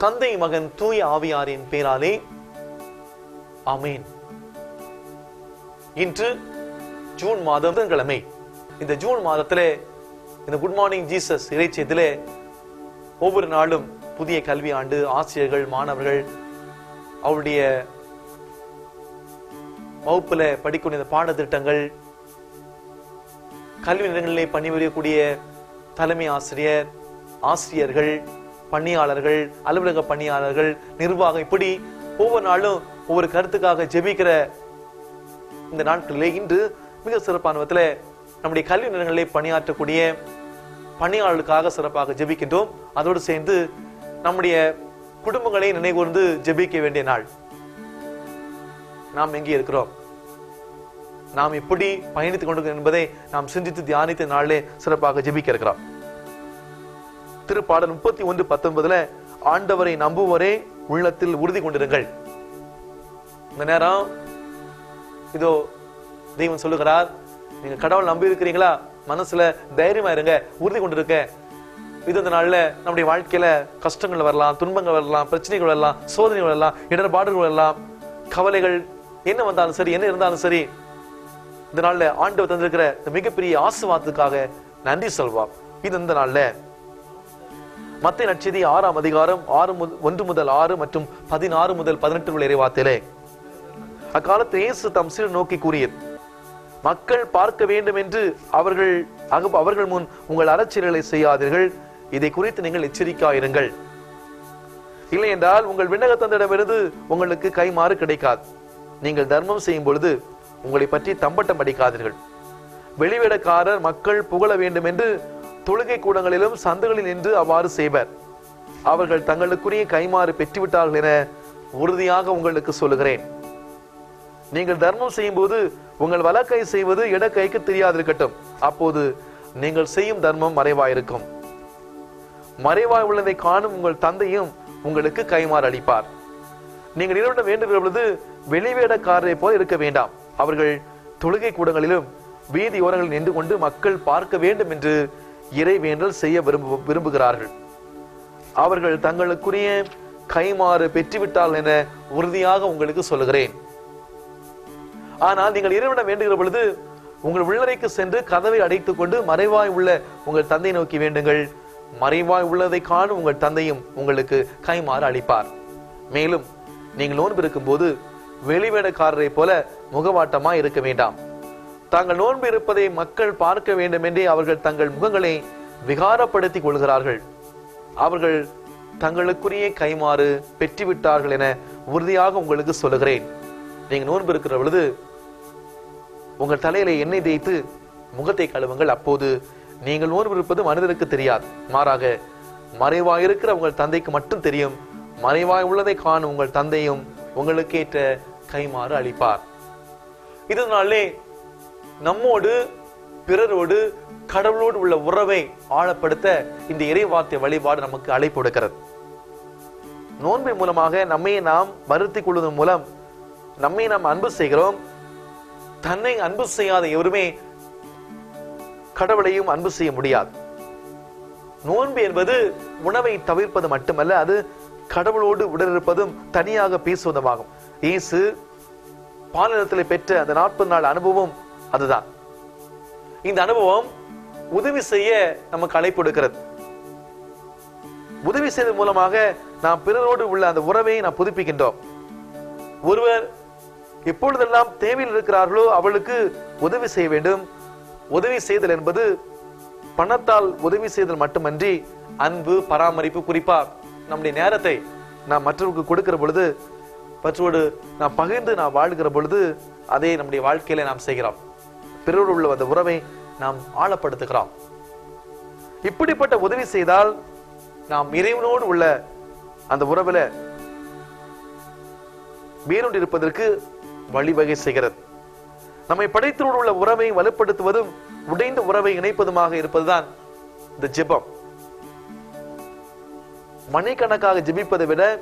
தந்தை மகன் தூய ஆவியாரின் பேராலே அமேன் இன்று ஜூன் மாதம் கிழமை இந்த ஜூன் மாதத்திலே இந்த குட் மார்னிங் ஜீசஸ் இறைச்சியத்திலே ஒவ்வொரு நாளும் புதிய கல்வி ஆண்டு ஆசிரியர்கள் மாணவர்கள் அவருடைய வகுப்புல படிக்கக்கூடிய பாடத்திட்டங்கள் கல்வி நிலையங்களிலே பணிபுரியக்கூடிய தலைமை ஆசிரியர் ஆசிரியர்கள் பணியாளர்கள் அலுவலக பணியாளர்கள் நிர்வாகம் இப்படி ஒவ்வொரு நாளும் ஒவ்வொரு கருத்துக்காக ஜெபிக்கிற இந்த நாட்களிலே இன்று மிக சிறப்பான விதத்தில் நம்முடைய கல்வி நிலையங்களிலே பணியாற்றக்கூடிய பணியாளர்களுக்காக சிறப்பாக ஜெபிக்கின்றோம். அதோடு சேர்ந்து நம்முடைய குடும்பங்களை நினைவுகூர்ந்து ஜெபிக்க வேண்டிய நாள். நாம் எங்கே இருக்கிறோம்? நாம் எப்படி பயணித்துக் கொண்டிருக்கிறோம் என்பதை நாம் சிந்தித்து தியானித்த நாளிலே சிறப்பாக ஜெபிக்க இருக்கிறோம். திருப்பாடல் முப்பத்தி ஒன்று பத்தொன்பதுல ஆண்டவரை நம்புவோரே உள்ளத்தில் உறுதி கொண்டிருங்கள். இந்த நேரம் இதோ தெய்வம் சொல்லுகிறார் நீங்க கடவுள் நம்பி இருக்கிறீங்களா மனசுல தைரியமா இருங்க உறுதி கொண்டிருக்க இது இந்த நாள்ல நம்முடைய வாழ்க்கையில கஷ்டங்கள் வரலாம் துன்பங்கள் வரலாம் பிரச்சனைகள் வரலாம் சோதனைகள் வரலாம் இடர்பாடுகள் வரலாம். கவலைகள் என்ன வந்தாலும் சரி என்ன இருந்தாலும் சரி இந்த நாள்ல ஆண்டவர் தந்திருக்கிற இந்த மிகப்பெரிய ஆசிர்வாதத்துக்காக நன்றி சொல்வார். இது இந்த நாள்ல. மத்திய நட்சதி ஆறாம் அதிகாரம் ஆறு ஒன்று முதல் ஆறு மற்றும் பதினாறு முதல் பதினெட்டு உள்ள இறைவாத்திலே அக்காலத்தில் இயேசு தம் சிறு நோக்கி கூறியது மக்கள் பார்க்க வேண்டும் என்று அவர்கள் அவர்கள் முன் உங்கள் அறச்செயல்களை செய்யாதீர்கள். இதை குறித்து நீங்கள் எச்சரிக்காயிருங்கள் இல்லை என்றால் உங்கள் விண்ணக தந்திடமிருந்து உங்களுக்கு கைமாறு கிடைக்காது. நீங்கள் தர்மம் செய்யும் பொழுது உங்களை பற்றி தம்பட்டம் அடிக்காதீர்கள் வெளிவிடக்காரர் மக்கள் புகழ வேண்டும் என்று தொழுகை கூடங்களிலும் சந்துகளில் நின்று அவ்வாறு செய்வர். அவர்கள் தங்களுக்குரிய கைமாறு பெற்றுவிட்டார்கள் என உறுதியாக உங்களுக்கு சொல்லுகிறேன். நீங்கள் தர்மம் செய்யும் போது உங்கள் வலக்கை செய்வது இடக்கைக்கு தெரியாதிருக்கட்டும். அப்போது நீங்கள் செய்யும் தர்மம் மறைவாயிருக்கும். மறைவாய் உள்ளதை காணும் உங்கள் தந்தையும் உங்களுக்கு கைமாறு அளிப்பார். நீங்கள் இரவிடம் வேண்டுகிற பொழுது வெளிவேடக்காரரை போல இருக்க வேண்டாம். அவர்கள் தொழுகை கூடங்களிலும் வீதி ஓரங்களில் நின்று கொண்டு மக்கள் பார்க்க வேண்டும் என்று இறைவேண்டல் செய்ய விரும்பு விரும்புகிறார்கள். அவர்கள் தங்களுக்குரிய கைமாறு பெற்றுவிட்டால் என உறுதியாக உங்களுக்கு சொல்லுகிறேன். ஆனால் நீங்கள் இறைவனிடம் வேண்டுகிற பொழுது உங்கள் உள்ளறைக்கு சென்று கதவை அடைத்துக் கொண்டு மறைவாய் உள்ள உங்கள் தந்தை நோக்கி வேண்டுங்கள். மறைவாய் உள்ளதை காணும் உங்கள் தந்தையும் உங்களுக்கு கைமாறு அளிப்பார். மேலும் நீங்கள் நோன்பு இருக்கும்போது வெளிவேடக்காரரை போல முகவாட்டமா இருக்க வேண்டாம். தாங்கள் நோன்பு இருப்பதை மக்கள் பார்க்க வேண்டும் என்றே அவர்கள் தங்கள் முகங்களை விகாரப்படுத்திக் கொள்கிறார்கள். அவர்கள் தங்களுக்குரிய கைமாறு பெற்றுவிட்டார்கள் என உறுதியாக உங்களுக்கு சொல்லுகிறேன். நீங்கள் நோன்பு இருக்கிற பொழுது உங்கள் தலையில எண்ணெய் தேய்த்து முகத்தை கழுவுங்கள். அப்போது நீங்கள் நோன்பு இருப்பது மனிதனுக்கு தெரியாது. மாறாக மறைவாய் இருக்கிற உங்கள் தந்தைக்கு மட்டும் தெரியும். மறைவாய் உள்ளதை காணும் உங்கள் தந்தையும் உங்களுக்கேற்ற கைமாறு அளிப்பார். இதனாலே நம்மோடு பிறரோடு கடவுளோடு உள்ள உறவை ஆழப்படுத்த இந்த இறைவார்த்தை வழிபாடு நமக்கு அழைப்பு கொடுக்கிறது நோன்பை மூலமாக நம்மை நாம் வருத்திக் கொள்வதன் மூலம் நம்மை நாம் அன்பு செய்கிறோம். தன்னை அன்பு செய்யாத எவருமே கடவுளையும் அன்பு செய்ய முடியாது. நோன்பு என்பது உணவை தவிர்ப்பது மட்டுமல்ல அது கடவுளோடு உடனிருப்பதும் தனியாக பேசுவதுமாகும். இயேசு பாலினத்தில் பெற்ற அந்த நாற்பது நாள் அனுபவம் அதுதான். இந்த அனுபவம் உதவி செய்ய நமக்கு அழைப்பு கொடுக்கிறது உதவி செய்வதன் மூலமாக நாம் பிறரோடு உள்ள அந்த உறவை நாம் புதுப்பிக்கின்றோம். ஒருவர் எப்பொழுதெல்லாம் தேவையில் இருக்கிறார்களோ அவளுக்கு உதவி செய்ய வேண்டும். உதவி செய்தல் என்பது பணத்தால் உதவி செய்தல் மட்டுமன்றி அன்பு பராமரிப்பு குறிப்பா நம்முடைய நேரத்தை நாம் மற்றவருக்கு கொடுக்கிற பொழுது மற்றோடு நாம் பகிர்ந்து நாம் வாழ்கிற பொழுது அதை நம்முடைய வாழ்க்கையில நாம் செய்கிறோம். பிறரோடு உள்ள அந்த உறவை நாம் ஆழப்படுத்துகிறோம். இப்படிப்பட்ட உதவி செய்தால் நாம் இறைவனோடு உள்ள அந்த உறவுல வேரூன்றி இருப்பதற்கு வழிவகை செய்கிறது. நம்மை படைத்தோடு உள்ள உறவை வலுப்படுத்துவதும் உடைந்த உறவை இணைப்பதுமாக இருப்பதுதான் இந்த ஜெபம். மணிக்கணக்காக ஜெபிப்பதை விட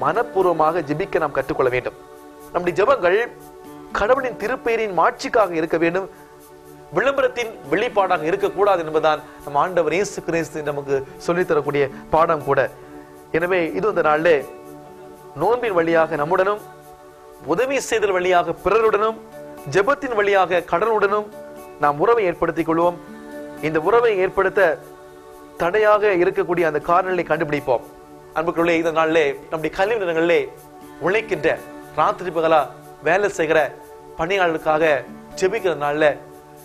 மனப்பூர்வமாக ஜெபிக்க நாம் கற்றுக்கொள்ள வேண்டும். நம்முடைய ஜெபங்கள் கடவுளின் திருப்பெயரின் மாட்சிக்காக இருக்க வேண்டும். விளம்பரத்தின் வெளிப்பாடாக இருக்கக்கூடாது என்பதுதான் நம் ஆண்டவர் இயேசு கிறிஸ்து நமக்கு சொல்லித் தரக்கூடிய பாடம் கூட. எனவே இது இந்த நாளிலே நோன்பின் வழியாக நம்முடனும் உதவி செய்தல் வழியாக பிறருடனும் ஜெபத்தின் வழியாக கடனுடனும் நாம் உறவை ஏற்படுத்திக் கொள்வோம். இந்த உறவை ஏற்படுத்த தடையாக இருக்கக்கூடிய அந்த காரணங்களை கண்டுபிடிப்போம். அன்புக்குள்ளே இந்த நாளிலே நம்முடைய கல்வி நிலங்களிலே உழைக்கின்ற ராத்திரி பகலா வேலை செய்கிற பணியாளர்களுக்காக ஜெபிக்கிற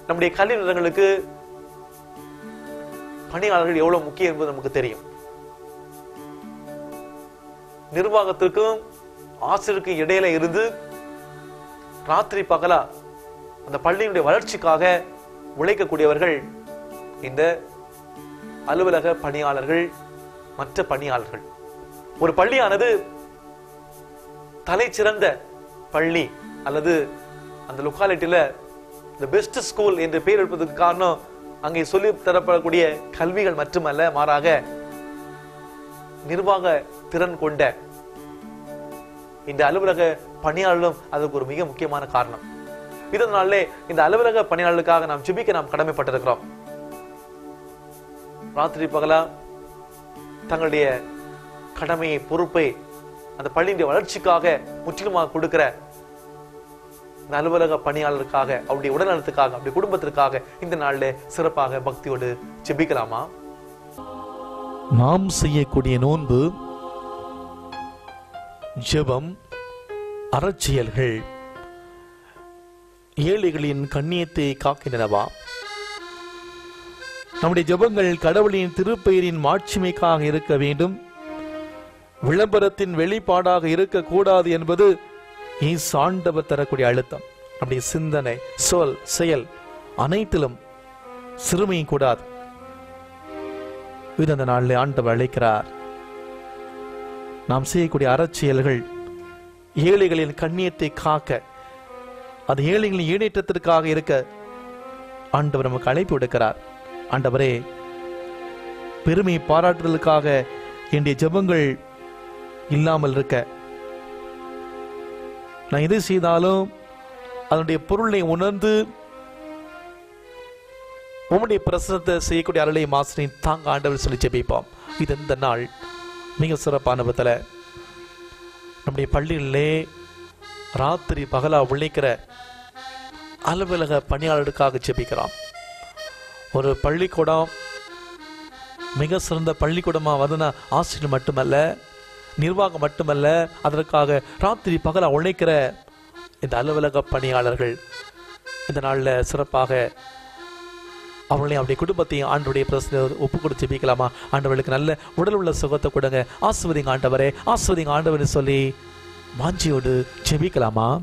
நம்முடைய கல்வி நிலங்களுக்கு பணியாளர்கள் எவ்வளவு முக்கியம் என்பது நமக்கு தெரியும். நிர்வாகத்திற்கும் ஆசிரியருக்கு இடையில இருந்து ராத்திரி பகலா அந்த பள்ளியினுடைய வளர்ச்சிக்காக உழைக்கக்கூடியவர்கள் இந்த அலுவலக பணியாளர்கள் மற்ற பணியாளர்கள். ஒரு பள்ளியானது தலை சிறந்த பள்ளி அல்லது அந்த லொக்காலிட்டியில த பெஸ்ட் ஸ்கூல் என்று பெயர் எடுப்பதற்கு காரணம் அங்கே சொல்லி தரப்படக்கூடிய கல்விகள் மட்டுமல்ல மாறாக நிர்வாக திறன் கொண்ட இந்த அலுவலக பணியாளர்களும் அதுக்கு ஒரு மிக முக்கியமான காரணம். இதனாலே இந்த அலுவலக பணியாளர்களுக்காக நாம் ஜிபிக்க நாம் கடமைப்பட்டிருக்கிறோம். ராத்திரி பகலா தங்களுடைய கடமையை பொறுப்பை அந்த பள்ளியுடைய வளர்ச்சிக்காக முற்றிலுமாக கொடுக்கிற இந்த அலுவலக பணியாளருக்காக அவருடைய உடல்நலத்துக்காக அவருடைய குடும்பத்திற்காக இந்த நாளில் சிறப்பாக பக்தியோடு ஜெபிக்கலாமா? நாம் செய்யக்கூடிய நோன்பு ஜெபம் அறச்செயல்கள். ஏழைகளின் கண்ணியத்தை காக்கின்றனவா? நம்முடைய ஜெபங்கள் கடவுளின் திருப்பெயரின் மாட்சிமைக்காக இருக்க வேண்டும். விளம்பரத்தின் வெளிப்பாடாக இருக்கக்கூடாது என்பது சாண்டவர் தரக்கூடிய அழுத்தம். நம்முடைய சிந்தனை சொல் செயல் அனைத்திலும் சிறுமையும் கூடாது. இது அந்த நாளில் ஆண்டவர் அழைக்கிறார். நாம் செய்யக்கூடிய அறச்செயல்கள் ஏழைகளின் கண்ணியத்தை காக்க அது ஏழைகளின் ஈடேற்றத்திற்காக இருக்க ஆண்டவர் நமக்கு அழைப்பு விடுக்கிறார். ஆண்டவரே பெருமை பாராட்டுதலுக்காக என்னுடைய ஜெபங்கள் இல்லாமல் இருக்க நான் எது செய்தாலும் அதனுடைய பொருளை உணர்ந்து உம்முடைய பிரசனத்தை செய்யக்கூடிய அருளை மாசனை தாங்க ஆண்டவர் சொல்லி ஜெபிப்போம். இது இந்த நாள். மிக சிறப்பான விதத்தில் நம்முடைய பள்ளிகளிலே ராத்திரி பகலாக உழைக்கிற அலுவலக பணியாளருக்காக ஜெபிக்கிறோம். ஒரு பள்ளிக்கூடம் மிக சிறந்த பள்ளிக்கூடமாக வந்ததுனா ஆசிரியர் மட்டுமல்ல நிர்வாகம் மட்டுமல்ல அதற்காக ராத்திரி பகலாக உழைக்கிற இந்த அலுவலக பணியாளர்கள் இந்த நாளில் சிறப்பாக அவர்களையும் அவருடைய குடும்பத்தையும் ஆண்டுடைய பிரச்சனை ஒப்பு கொடுத்து ஜெபிக்கலாமா? ஆண்டவர்களுக்கு நல்ல உடல் உள்ள சுகத்தை கொடுங்க. ஆசுவதிங்க ஆண்டவரே. ஆசுவதிங்க ஆண்டவர்னு சொல்லி வாஞ்சியோடு ஜெபிக்கலாமா?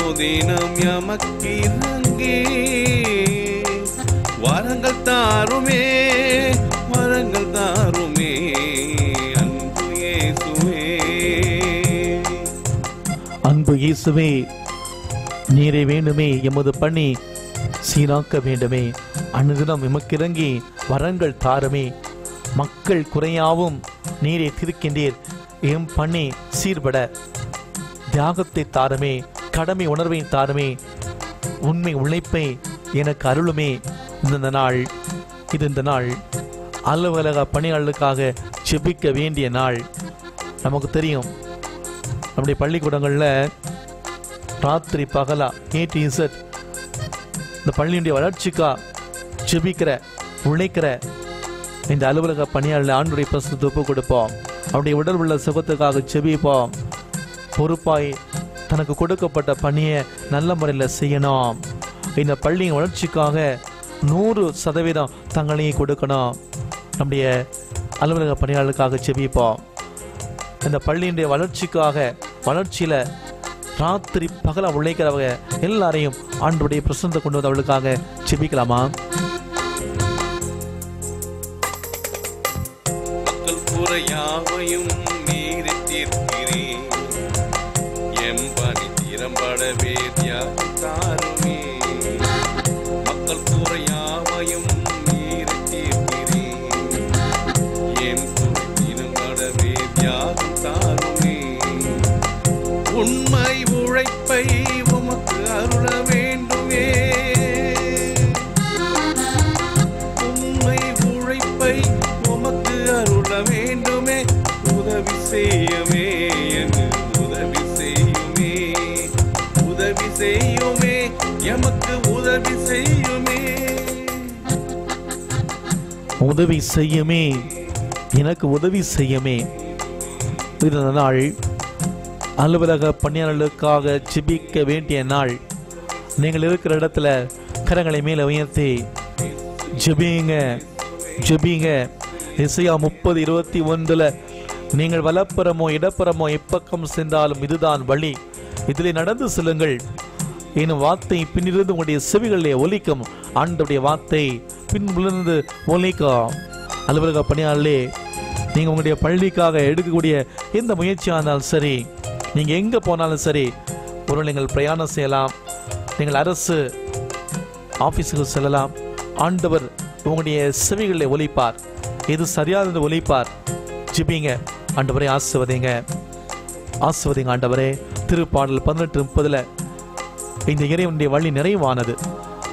அனுதினம் எமக்கிரங்கே வரங்கள் தாருமே வரங்கள் தாருமே அன்பு இயேசுவே. அன்பு இயேசுவே நீரை வேண்டுமே எமது பணி சீராக்க வேண்டுமே. அனுதினம் எமக்கிறங்கி வரங்கள் தாருமே. மக்கள் குறையாவும் நீரை திருக்கின்றீர். எம் பணி சீர்பட தியாகத்தை தாருமே. கடமை உணர்வை தாருமே உண்மை உழைப்பை எனக்கு அருளுமே. இந்த நாள் இது இந்த நாள். அலுவலக பணியாளர்களுக்காக செபிக்க வேண்டிய நாள். நமக்கு தெரியும் நம்முடைய பள்ளிக்கூடங்களில் ராத்திரி பகலா ஏ இசட் இந்த பள்ளியினுடைய வளர்ச்சிக்கா செபிக்கிற உழைக்கிற இந்த அலுவலக பணியாளர் ஆண்டுடைய பிரசனத்தை ஒப்பு கொடுப்போம். அவருடைய உடல் உள்ள சுகத்துக்காக செபிப்போம். பொறுப்பாய் தனக்கு கொடுக்கப்பட்ட பணியை நல்ல முறையில் செய்யணும். இந்த பள்ளியின் வளர்ச்சிக்காக நூறு சதவீதம் தங்களையும் கொடுக்கணும். நம்முடைய அலுவலக பணியாளர்களுக்காக ஜெபிப்போம் இந்த பள்ளியினுடைய வளர்ச்சிக்காக வளர்ச்சியில் ராத்திரி பகலா உழைக்கிறவங்க எல்லாரையும் ஆண்டுடைய பிரசனத்தை கொண்டு வந்து அவளுக்காக செபிக்கலாமா? மக்கள் எம்பனி திறம்படவே தியாகம் தாருமே உதவி செய்யுமே எமக்கு உதவி செய்யுமே. உதவி செய்யுமே எனக்கு உதவி செய்யுமே. இந்த நாள் அலுவலக பணியாளர்களுக்காக ஜெபிக்க வேண்டிய நாள். நீங்கள் இருக்கிற இடத்துல கரங்களை மேலே உயர்த்தி ஜெபிங்க ஜெபிங்க. இசையா முப்பது இருபத்தி ஒன்றுல நீங்கள் வலப்புறமோ இடப்புறமோ எப்பக்கம் சென்றாலும் இதுதான் வழி. இதில் நடந்து செல்லுங்கள். எனும் வார்த்தை பின்னிருந்து உங்களுடைய செவிகளிலே ஒலிக்கும். ஆண்டவுடைய வார்த்தை பின்னிருந்து ஒலிக்கும். அலுவலக பணியாளே நீங்கள் உங்களுடைய பள்ளிக்காக எடுக்கக்கூடிய எந்த முயற்சியாக இருந்தாலும் சரி நீங்கள் எங்கே போனாலும் சரி ஒரு நீங்கள் பிரயாணம் செய்யலாம் நீங்கள் அரசு ஆஃபீஸுக்கு செல்லலாம். ஆண்டவர் உங்களுடைய செவிகளை ஒலிப்பார். எது சரியானது ஒலிப்பார். ஜிபிங்க. ஆண்டவரே ஆசிர்வதிங்க. ஆசிர்வதிங்க ஆண்டவரே. திருப்பாடல் பதினெட்டு முப்பதில் இந்த இறைவனுடைய வழி நிறைவானது.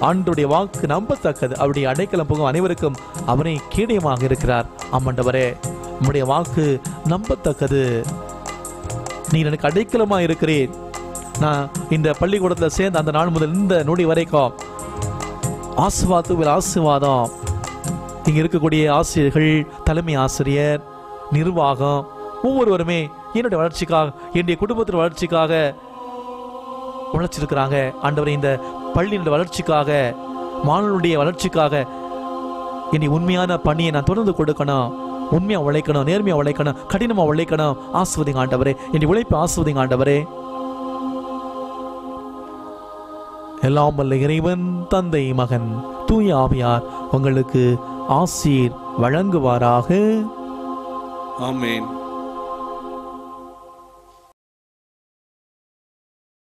ஆண்டுடைய வாக்கு நம்பத்தக்கது. அவருடைய அடைக்கலம் போகும் அனைவருக்கும் அவரே கீடயமாக இருக்கிறார். ஆமாண்டவரே உம்முடைய வாக்கு நம்பத்தக்கது. நீ எனக்கு அடைக்கலமாக இருக்கிறேன் நான் இந்த பள்ளிக்கூடத்தில் சேர்ந்த அந்த நாள் முதல் இந்த நொடி வரைக்கும் ஆசிர்வாதத்துக்கு ஆசிர்வாதம். இங்கே இருக்கக்கூடிய ஆசிரியர்கள் தலைமை ஆசிரியர் நிர்வாகம் ஒவ்வொருவருமே என்னுடைய வளர்ச்சிக்காக என்னுடைய குடும்பத்தின் வளர்ச்சிக்காக உழைச்சிருக்கிறாங்க. ஆண்டவரை இந்த பள்ளியினுடைய வளர்ச்சிக்காக மாணவனுடைய வளர்ச்சிக்காக என்னை உண்மையான பணியை நான் தொடர்ந்து கொடுக்கணும். உண்மையாக உழைக்கணும் நேர்மையாக உழைக்கணும் கடினமா உழைக்கணும். ஆஸ்வதிங்க ஆண்டவரே என்னை உழைப்பு ஆஸ்வதிங்க ஆண்டவரே. எல்லாம் வல்ல இறைவன் தந்தை மகன் தூய ஆவியார் உங்களுக்கு ஆசீர் வழங்குவாராக. ஆமேன்.